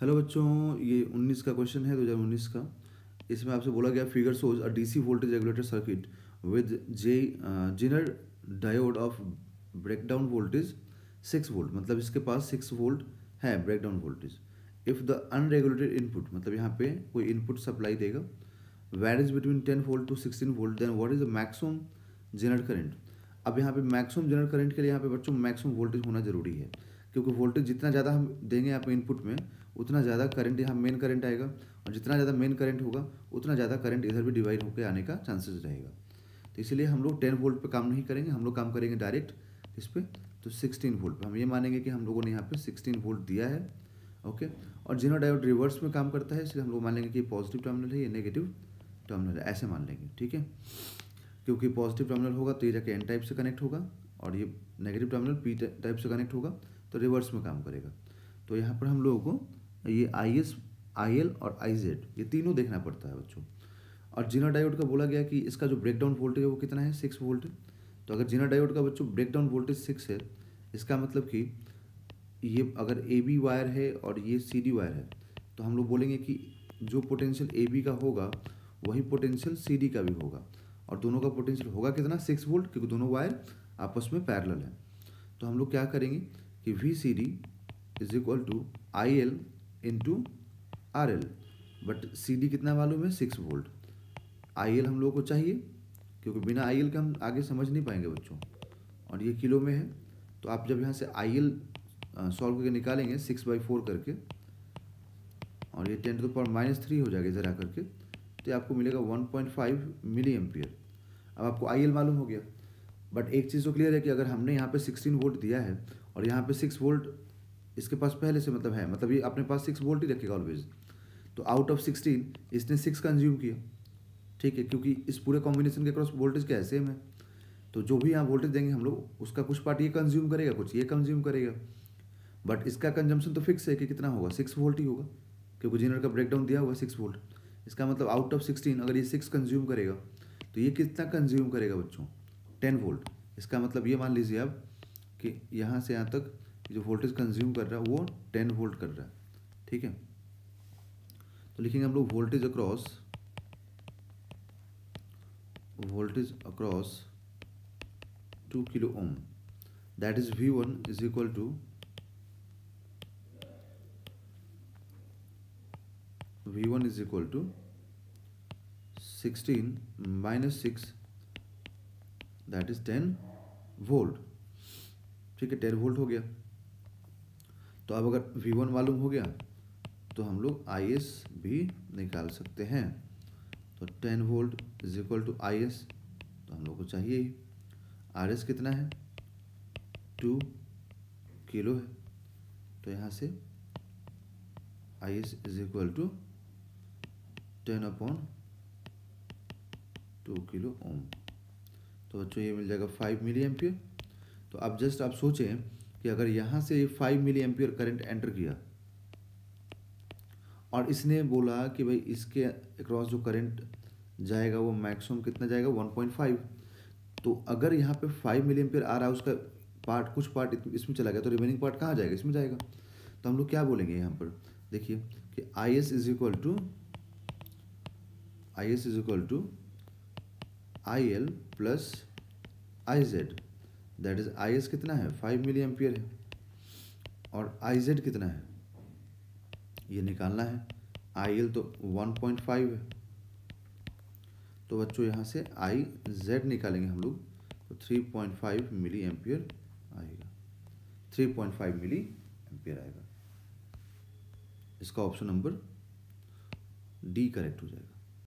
Hello बच्चों, ये 19 का क्वेश्चन है 2019 का। इसमें आपसे बोला गया figure shows a DC voltage regulator circuit with J zener diode of breakdown voltage six volt मतलब इसके पास सिक्स वोल्ट है breakdown voltage if the unregulated input मतलब यहाँ पे कोई इनपुट सप्लाई देगा varies between ten volt to sixteen volt then what is the maximum generate current अब यहाँ पे मैक्सिमम जनरेट करंट के लिए यहाँ पे बच्चों मैक्सिमम वोल्टेज होना ज़रूरी है, क्योंकि वोल्टेज जितना ज़्यादा हम देंगे यहाँ पे इनपुट में उतना ज़्यादा करंट यहाँ मेन करंट आएगा और जितना ज़्यादा मेन करंट होगा, उतना ज़्यादा करंट इधर भी डिवाइड होकर आने का चांसेस रहेगा। तो इसलिए हम लोग टेन वोल्ट पे काम नहीं करेंगे, हम लोग काम करेंगे डायरेक्ट इस पर तो सिक्सटीन वोल्ट हम ये मानेंगे कि हम लोगों ने यहाँ पर सिक्सटीन वोल्ट दिया है ओके और जिनो डायोड रिवर्स में काम करता है, इसलिए हम लोग मान लेंगे कि पॉजिटिव टर्मिनल है, ये नेगेटिव टर्मिनल है, ऐसे मान लेंगे, ठीक है? क्योंकि पॉजिटिव टर्मिनल होगा तो ये जाके एन टाइप से कनेक्ट होगा और ये नेगेटिव टर्मिनल पी टाइप से कनेक्ट होगा तो रिवर्स में काम करेगा। तो यहाँ पर हम लोगों को ये आई एस आई एल और आई जेड ये तीनों देखना पड़ता है बच्चों। और जीना डायोड का बोला गया कि इसका जो ब्रेकडाउन वोल्टेज है वो कितना है? सिक्स वोल्ट तो अगर जीना डायोड का बच्चों ब्रेकडाउन वोल्टेज सिक्स है, इसका मतलब कि ये अगर ए बी वायर है और ये सी डी वायर है तो हम लोग बोलेंगे कि जो पोटेंशियल ए बी का होगा, वही पोटेंशियल सी डी का भी होगा। और दोनों का पोटेंशियल होगा कितना? सिक्स वोल्ट क्योंकि दोनों वायर आपस में पैरेलल है। तो हम लोग क्या करेंगे कि V C D is equal to I L into R L but C D कितना मालूम है? सिक्स वोल्ट आई एल हम लोगों को चाहिए, क्योंकि बिना आई एल के हम आगे समझ नहीं पाएँगे बच्चों। और ये किलो में है तो आप जब यहाँ से आई एल सॉल्व करके निकालेंगे सिक्स बाई फोर करके, और ये ten to power minus three हो जाएगा इधर आकर के तो आपको मिलेगा one point five milli ampere अब आपको आई एल मालूम हो गया। बट एक चीज़ तो क्लियर है कि अगर हमने यहाँ पे सिक्सटीन वोल्ट दिया है, और यहाँ पे सिक्स वोल्ट इसके पास पहले से मतलब है मतलब ये अपने पास सिक्स वोल्ट ही रखेगा ऑलवेज तो आउट ऑफ़ सिक्सटीन इसने सिक्स कंज्यूम किया। ठीक है, क्योंकि इस पूरे कॉम्बिनेशन के क्रॉस वोल्टेज क्या है सेम है। तो जो भी यहाँ वोल्टेज देंगे हम लोग, उसका कुछ पार्ट ये कंज्यूम करेगा, कुछ ये कंज्यूम करेगा। बट इसका कंजम्पशन तो फिक्स है कि कितना होगा? सिक्स वोल्ट ही होगा, क्योंकि जनरल का ब्रेकडाउन दिया हुआ सिक्स वोल्ट इसका मतलब आउट ऑफ़ सिक्सटीन अगर ये सिक्स कंज्यूम करेगा तो ये कितना कंज्यूम करेगा बच्चों? टेन वोल्ट इसका मतलब ये मान लीजिए आप कि यहाँ से यहाँ तक जो वोल्टेज कंज्यूम कर रहा है, वो टेन वोल्ट कर रहा है। ठीक है? तो लिखेंगे हम लोग voltage across voltage across two kilo ohm that is V one is equal to V one is equal to sixteen minus six that is ten volt ठीक है? टेन वोल्ट हो गया। तो अब अगर वी वन मालूम हो गया तो हम लोग आई एस भी निकाल सकते हैं। तो ten volt is equal to I S तो हम लोग को चाहिए ही आर एस कितना है? टू किलो है। तो यहाँ से I S is equal to ten upon two kilo ohm तो बच्चों, ये मिल जाएगा फाइव मिली एम्पियर तो अब जस्ट आप सोचें कि अगर यहाँ से five milli ampere current enter किया, और इसने बोला कि भाई इसके अक्रॉस जो करंट जाएगा वो मैक्सिमम कितना जाएगा? वन पॉइंट फाइव तो अगर यहाँ पे फाइव मिली एम्पियर आ रहा है, उसका पार्ट कुछ पार्ट इसमें चला गया तो रिमेनिंग पार्ट कहाँ जाएगा? इसमें जाएगा। तो हम लोग क्या बोलेंगे यहाँ पर? देखिए कि I S is equal to I S is equal to I L plus I Z that is I S कितना है? फाइव मिली एम्पियर है। और आई जेड कितना है? ये निकालना है। आई एल तो वन पॉइंट फाइव है। तो बच्चों, यहाँ से आई जेड निकालेंगे हम लोग। तो three point five milli ampere आएगा। Three point five milli ampere आएगा। इसका ऑप्शन नंबर डी करेक्ट हो जाएगा।